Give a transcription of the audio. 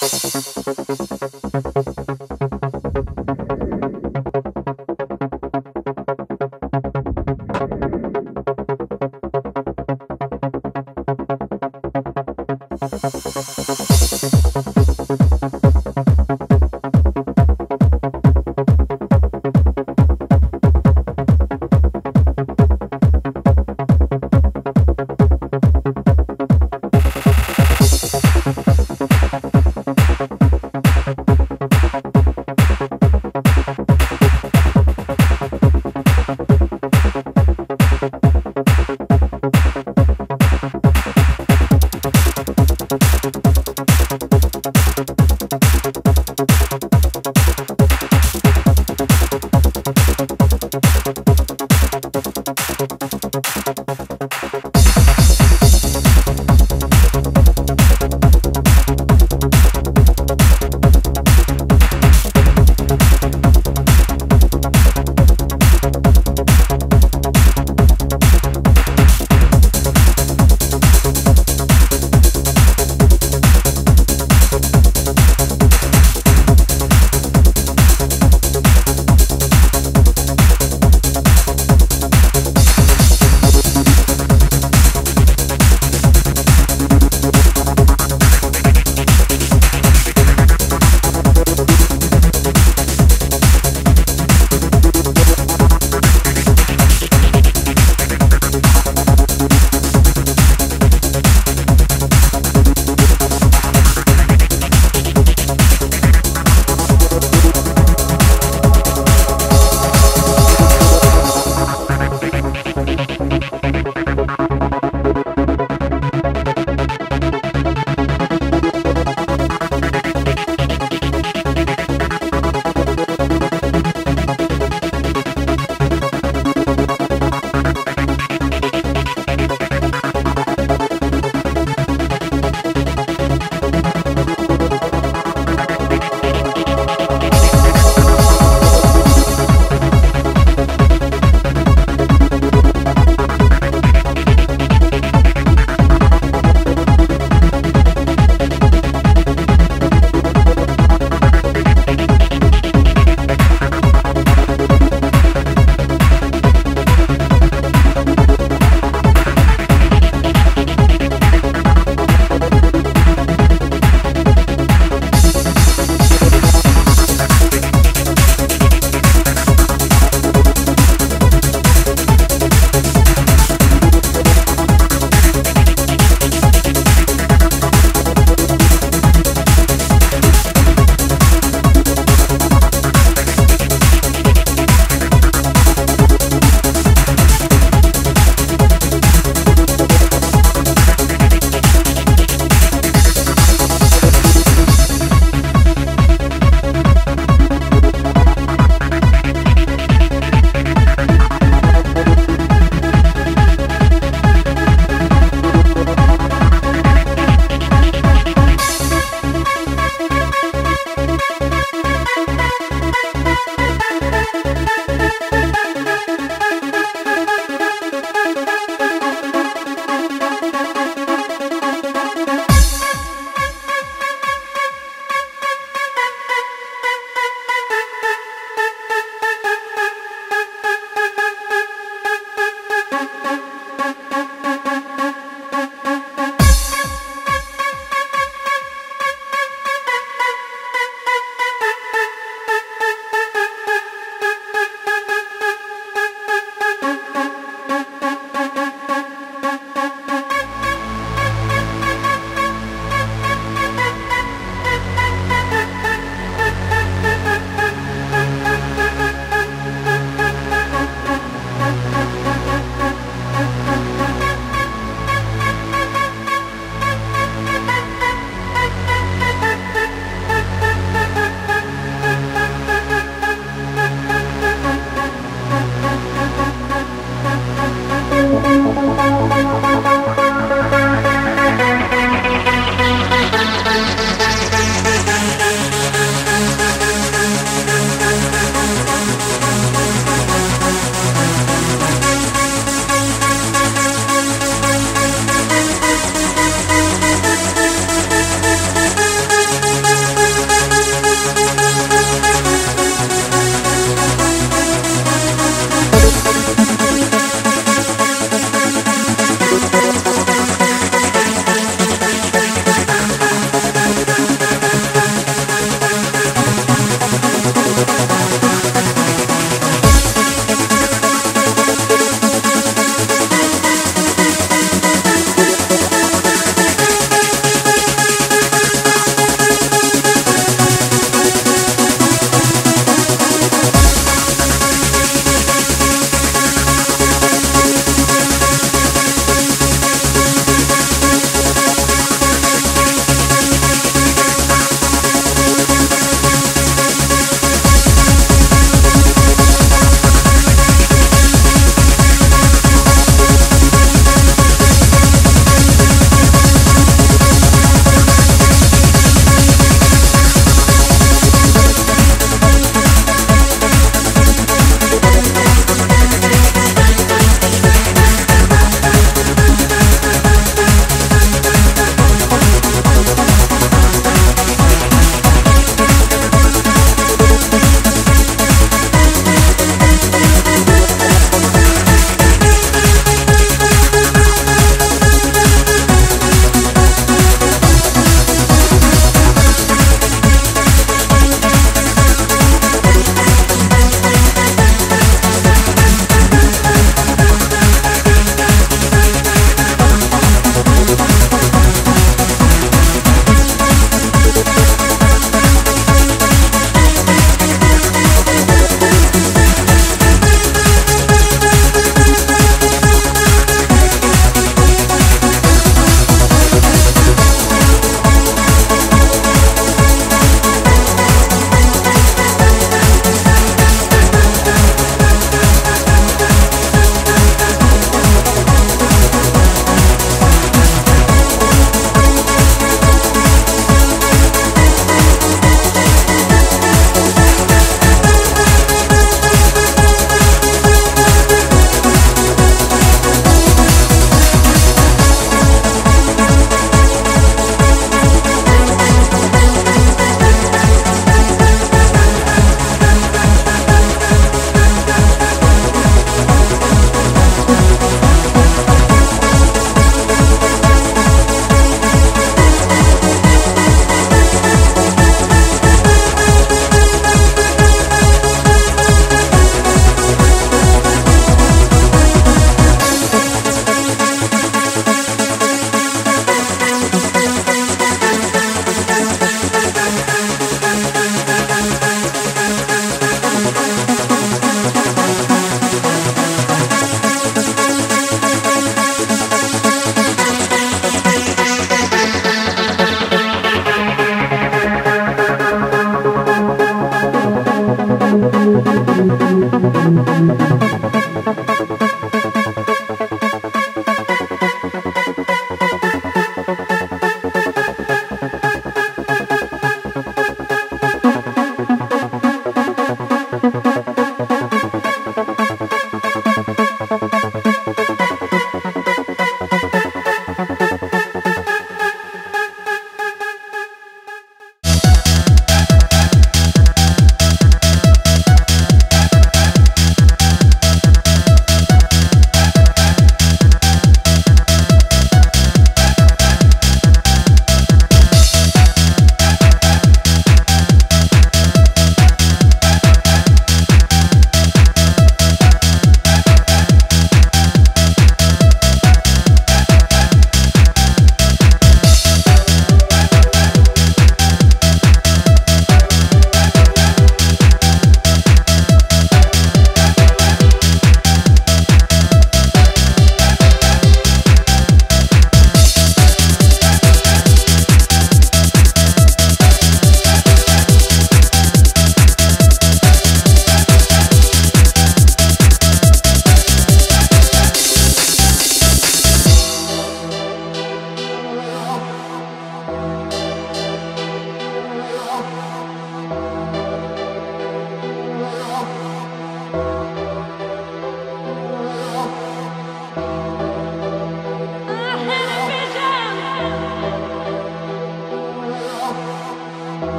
フフフフ。